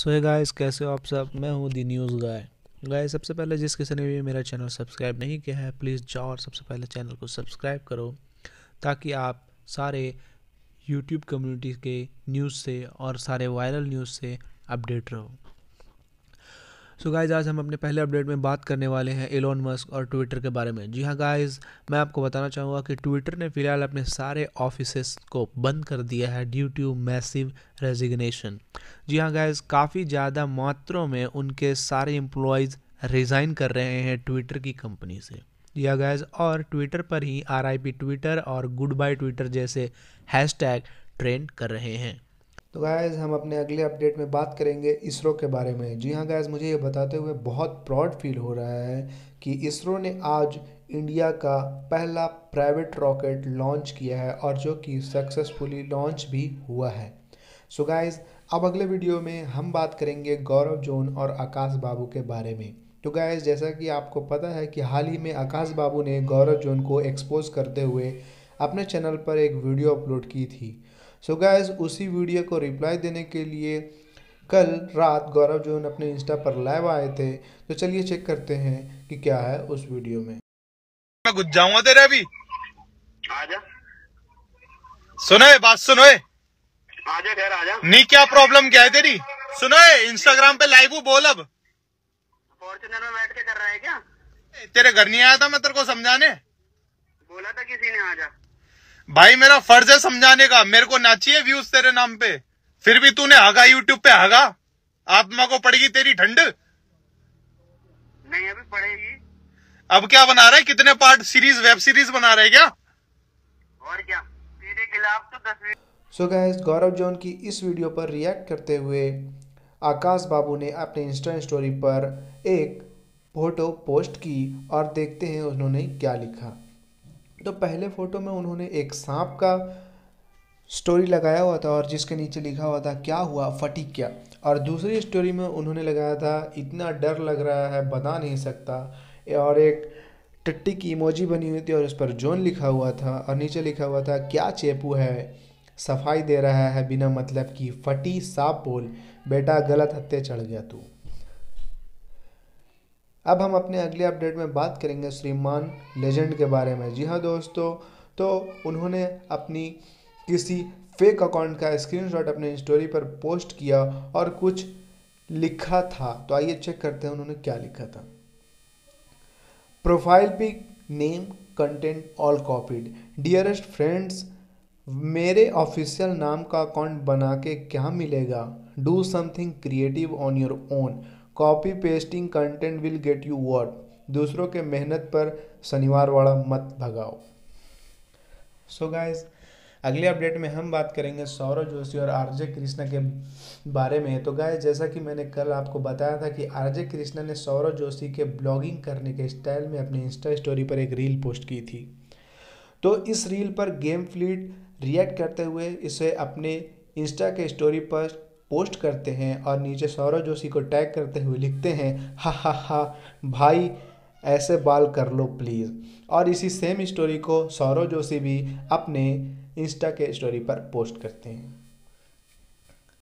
सो है गाइस कैसे हो आप सब? मैं हूँ दी न्यूज़ गाय। गाय, सबसे पहले जिस किसी ने भी मेरा चैनल सब्सक्राइब नहीं किया है, प्लीज़ जाओ और सबसे पहले चैनल को सब्सक्राइब करो, ताकि आप सारे यूट्यूब कम्युनिटी के न्यूज़ से और सारे वायरल न्यूज़ से अपडेट रहो। सो so गाइज़ आज हम अपने पहले अपडेट में बात करने वाले हैं एलोन मस्क और ट्विटर के बारे में। जी हाँ गाइज़ मैं आपको बताना चाहूँगा कि ट्विटर ने फ़िलहाल अपने सारे ऑफ़िस को बंद कर दिया है ड्यू टू मैसिव रेजिग्नेशन जी हाँ गाइज़ काफ़ी ज़्यादा मात्रों में उनके सारे एम्प्लॉयज़ रिज़ाइन कर रहे हैं ट्विटर की कंपनी से। जी हाँ गाइज़ और ट्विटर पर ही आरआईपी ट्विटर और गुड बाय ट्विटर जैसे हैशटैग ट्रेंड कर रहे हैं। तो गैज़ हम अपने अगले अपडेट में बात करेंगे इसरो के बारे में। जी हाँ गैज़ मुझे ये बताते हुए बहुत प्राउड फील हो रहा है कि इसरो ने आज इंडिया का पहला प्राइवेट रॉकेट लॉन्च किया है और जो कि सक्सेसफुली लॉन्च भी हुआ है। सो गाइज़ अब अगले वीडियो में हम बात करेंगे गौरव, जोन और आकाश बाबू के बारे में। तो गाइज़ जैसा कि आपको पता है कि हाल ही में आकाश बाबू ने गौरव, जोन को एक्सपोज करते हुए अपने चैनल पर एक वीडियो अपलोड की थी। सो so गैस उसी वीडियो को रिप्लाई देने के लिए कल रात गौरव जोन अपने इंस्टा पर लाइव आए थे। तो चलिए चेक करते हैं कि क्या है उस वीडियो में। मैं घुस जाऊँगा तेरे अभी। सुनो बात सुनो आजा नहीं क्या प्रॉब्लम क्या है तेरी? सुनो इंस्टाग्राम पे लाइव हूँ बोल अब। फॉर्चुनर में बैठ के कर रहा है क्या? तेरे घर नहीं आया था मैं तेरे को समझाने? बोला था किसी ने आजा। भाई मेरा फ़र्ज़ है समझाने का। मेरे को ना चाहिए व्यूज़ तेरे नाम पे। फिर भी तूने हगा यूट्यूब पे हगा। आत्मा को पड़ेगी तेरी ठंड। नहीं अभी पड़ेगी। अब क्या बना रहे कितने पार्ट सीरीज़ वेब सीरीज़ बना रहे क्या? और क्या? तेरे खिलाफ तो दस सो गैस गौरव जॉन की इस वीडियो पर रिएक्ट करते हुए आकाश बाबू ने अपने इंस्टा स्टोरी पर एक फ़ोटो पोस्ट की और देखते हैं उन्होंने क्या लिखा। तो पहले फ़ोटो में उन्होंने एक सांप का स्टोरी लगाया हुआ था और जिसके नीचे लिखा हुआ था, क्या हुआ? फटी क्या? और दूसरी स्टोरी में उन्होंने लगाया था, इतना डर लग रहा है बता नहीं सकता। और एक टट्टी की इमोजी बनी हुई थी और उस पर जोन लिखा हुआ था और नीचे लिखा हुआ था, क्या चेपू है? सफ़ाई दे रहा है बिना मतलब की फटी साफ़ बोल। बेटा, गलत हत्या चढ़ गया तू। अब हम अपने अगले अपडेट में बात करेंगे श्रीमान लेजेंड के बारे में। जी हाँ दोस्तों तो उन्होंने अपनी किसी फेक अकाउंट का स्क्रीनशॉट अपने स्टोरी पर पोस्ट किया और कुछ लिखा था। तो आइए चेक करते हैं उन्होंने क्या लिखा था। Profile pic name content all copied dearest friends मेरे ऑफिशियल नाम का अकाउंट बना के क्या मिलेगा? Do something creative on your own copy pasting content will get you word दूसरों के मेहनत पर शनिवार वाला मत भगाओ। सो so गाइस अगले अपडेट में हम बात करेंगे सौरभ जोशी और आरजे कृष्णा के बारे में। तो गाय जैसा कि मैंने कल आपको बताया था कि आरजे कृष्णा ने सौरभ जोशी के ब्लॉगिंग करने के स्टाइल में अपने इंस्टा स्टोरी पर एक रील पोस्ट की थी। तो इस रील पर गेम फ्लीट रिएक्ट करते हुए इसे अपने इंस्टा के स्टोरी पर पोस्ट करते हैं और नीचे सौरव जोशी को टैग करते हुए लिखते हैं, हा हा हा, भाई, ऐसे बाल कर लो प्लीज़ और इसी सेम स्टोरी को सौरव जोशी भी अपने इंस्टा के स्टोरी पर पोस्ट करते हैं।